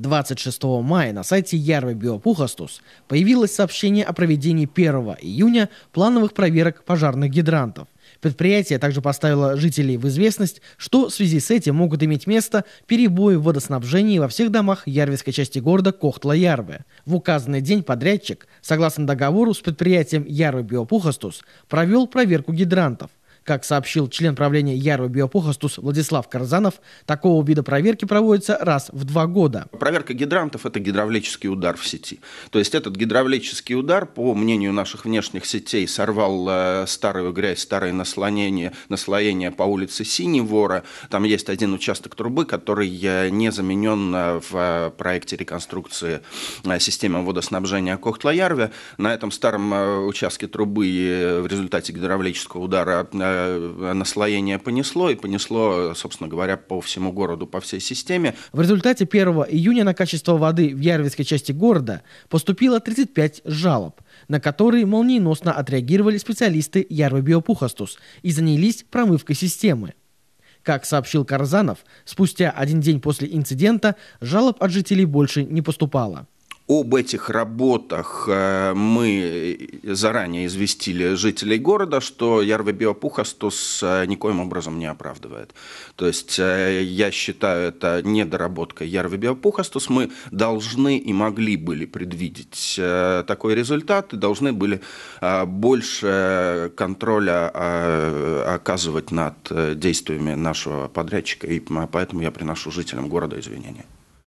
26 мая на сайте Ярвы Биопухастус появилось сообщение о проведении 1 июня плановых проверок пожарных гидрантов. Предприятие также поставило жителей в известность, что в связи с этим могут иметь место перебои в водоснабжении во всех домах Ярвинской части города Кохтла-Ярвы. В указанный день подрядчик, согласно договору с предприятием Ярвы Биопухастус, провел проверку гидрантов. Как сообщил член правления Яру Биопухастус Владислав Карзанов, такого вида проверки проводится раз в два года. Проверка гидрантов – это гидравлический удар в сети. То есть этот гидравлический удар, по мнению наших внешних сетей, сорвал э, старую грязь, старое наслоение, наслоение по улице Синевора. Там есть один участок трубы, который э, не заменен э, в проекте реконструкции системы водоснабжения Кохтла-Ярве. На этом старом участке трубы в результате гидравлического удара наслоение понесло, и понесло, собственно говоря, по всему городу, по всей системе. В результате 1 июня на качество воды в Ярвинской части города поступило 35 жалоб, на которые молниеносно отреагировали специалисты Ярвы Биопухастус и занялись промывкой системы. Как сообщил Карзанов, спустя один день после инцидента жалоб от жителей больше не поступало. Об этих работах э, мы заранее известили жителей города, что Ярве Биопухастус э, никоим образом не оправдывает. То есть э, я считаю это недоработкой Ярве Биопухастус. Мы должны и могли были предвидеть такой результат и должны были больше контроля оказывать над действиями нашего подрядчика. И поэтому я приношу жителям города извинения.